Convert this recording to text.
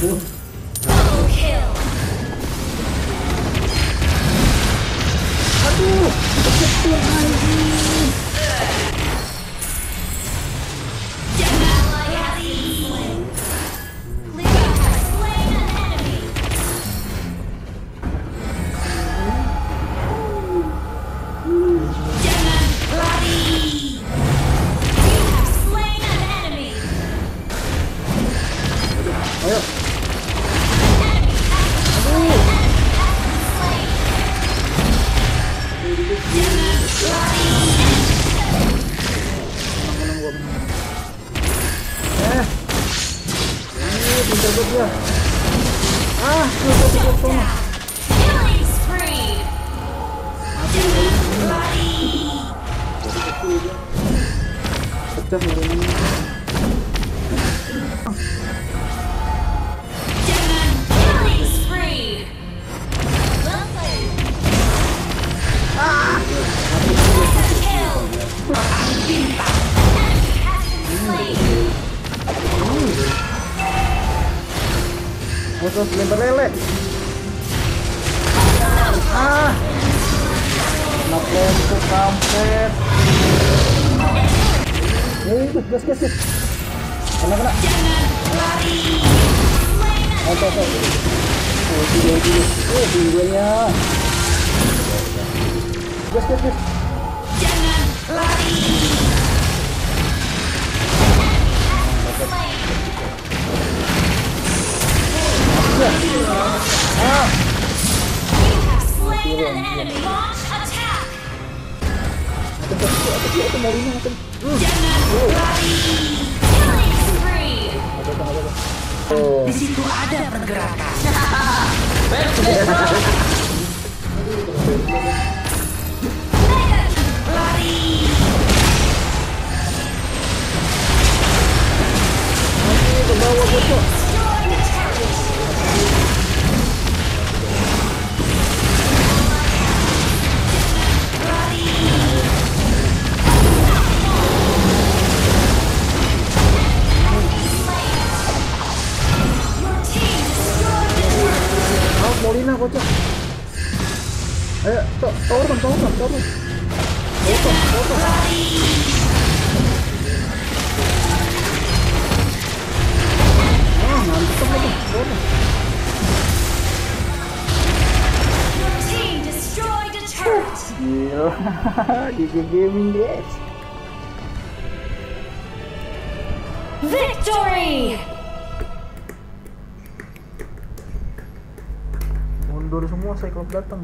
Kill. Aduh. Betul anjing. Eh. Ini pintar. Ah, tuh tuh tuh. Pecah ini. Musuh lempar lele. Ah. Lempar kampret. Itu gas gas gas. Kena kena. Oke oke. Oh, video video. Oh, videonya. Gas gas gas. Oh. Di situ ada pergerakan. Molina bocah. Ayo, eh, tower tower tower tower. Tower tower tower. Gila, GG Gaming guys. Victory! Mundur semua Cyclops datang.